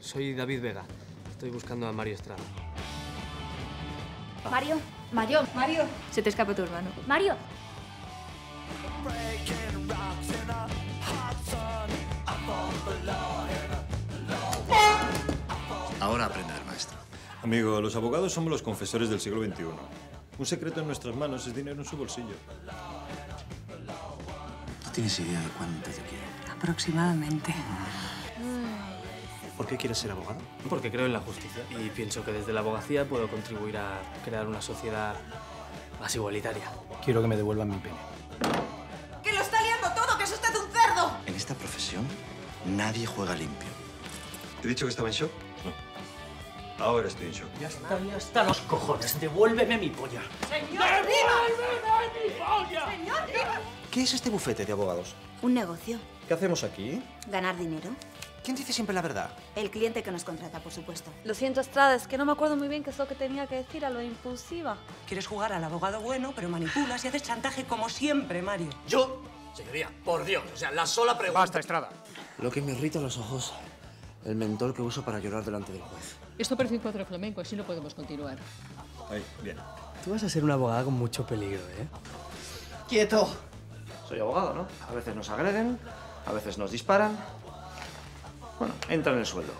Soy David Vega. Estoy buscando a Mario Estrada. Mario, Mario, Mario, Se te escapa tu hermano. Mario. Ahora aprende el maestro. Amigo, los abogados somos los confesores del siglo XXI. Un secreto en nuestras manos es dinero en su bolsillo. No tienes idea de cuánto te quiero. Aproximadamente. ¿Por qué quieres ser abogado? Porque creo en la justicia y pienso que desde la abogacía puedo contribuir a crear una sociedad más igualitaria. Quiero que me devuelvan mi pene. ¡Que lo está liando todo! ¡Que es usted un cerdo! En esta profesión, nadie juega limpio. ¿Te he dicho que estaba en shock? No. Ahora estoy en shock. Ya está, ya está los cojones. Devuélveme mi polla. ¿Qué es este bufete de abogados? Un negocio. ¿Qué hacemos aquí? Ganar dinero. ¿Quién dice siempre la verdad? El cliente que nos contrata, por supuesto. Lo siento, Estrada, es que no me acuerdo muy bien qué es lo que tenía que decir a lo impulsiva. Quieres jugar al abogado bueno, pero manipulas y haces chantaje como siempre, Mario. Yo, señoría, por Dios. O sea, la sola pregunta. Basta, Estrada. Lo que me irrita los ojos, el mentol que uso para llorar delante del juez. Esto parece un cuadro flamenco, así no podemos continuar. Ahí, bien. Tú vas a ser una abogada con mucho peligro, ¿eh? ¡Quieto! Soy abogado, ¿no? A veces nos agreden, a veces nos disparan. Bueno, entra en el sueldo.